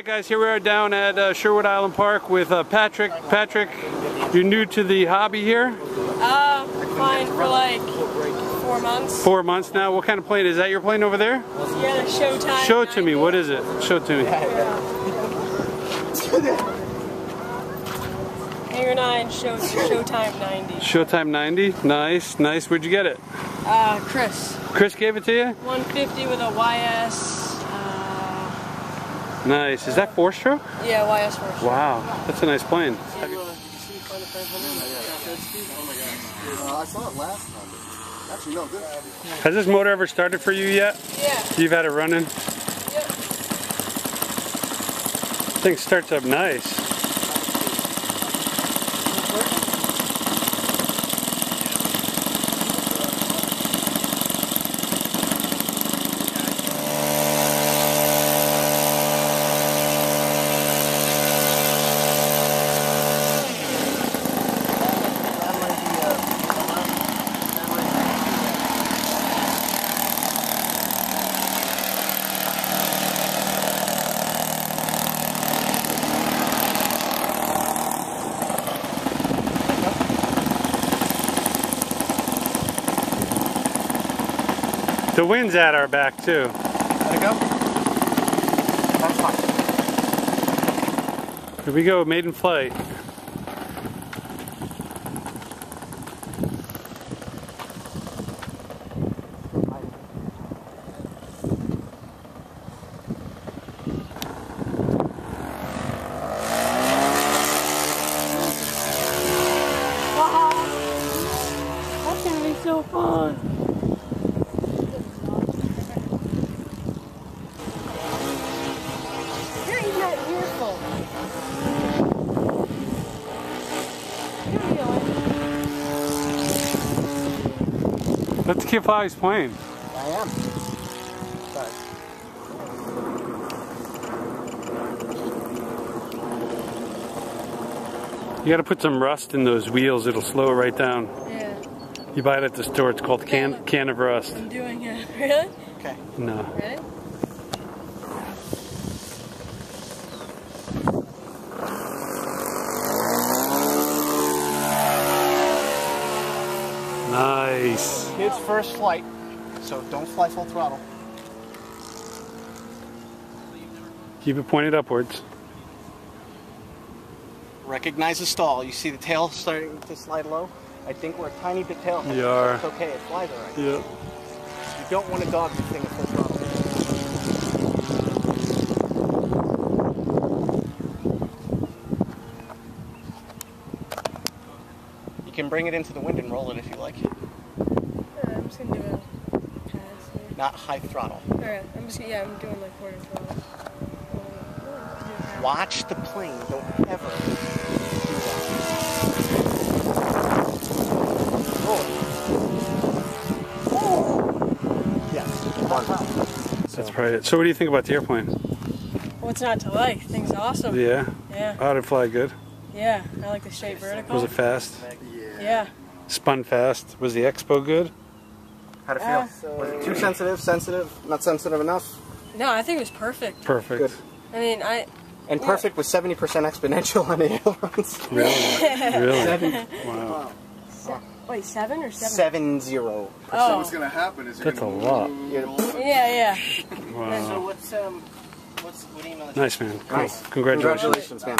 right, guys, here we are down at uh, Sherwood Island Park with uh, Patrick. Patrick, you're new to the hobby here? Uh, flying for like four months. Four months now. What kind of plane? Is that your plane over there? Yeah, the Showtime. Show it to me. What is it? Show it to me. Hangar 9, show, Showtime 90. Showtime 90. Nice, nice. Where'd you get it? Uh, Chris. Chris gave it to you? 150 with a YS. Uh, Nice. Is that four stroke? yeah, YS first. Wow, that's a nice plane. Uh, I saw it last time. Actually, no, this. Has this motor ever started for you yet? Yeah. You've had it running? Yep. Thing starts up nice. The wind's at our back too. Let it go. That's fine. Here we go, maiden flight. That's gonna be so fun. You're eating that earful. Here we go. Let the kid fly his plane. I am. Sorry. You gotta put some rust in those wheels, it'll slow it right down. Yeah, You buy it at the store, it's called can, can of rust. I'm doing it. Really? Okay. No. Ready? Kid's first flight, so don't fly full throttle. Keep it pointed upwards. Recognize the stall. You see the tail starting to slide low? I think we're a tiny bit tail. You are. It's okay. It flies all right. Yep. You don't want to dog this thing at full throttle. You can bring it into the wind and roll it if you like. Alright, I'm just gonna do a pass here. Not high throttle. Alright, I'm just gonna, yeah, I'm doing like quarter throttle. Watch the plane. Don't ever do that. Oh. Yes. That's probably it. So what do you think about the airplane? What's not to like? Thing's awesome. Yeah? Yeah, How'd it fly good? yeah. I like the straight vertical. Was it fast? Yeah. Yeah. Spun fast? Was the expo good? How'd it Uh, feel? Was it too sensitive? Sensitive? Not sensitive enough? No, I think it was perfect. Perfect. Good. I mean, I. And perfect with 70% exponential on the ailerons. Really? really? Wow. Wait, seven or seven? Seven zero. Oh, What's gonna happen is That's gonna a lot. yeah, yeah. Wow. So what's um what's what email? Nice, man. Cool. Nice. Congratulations. Congratulations, man.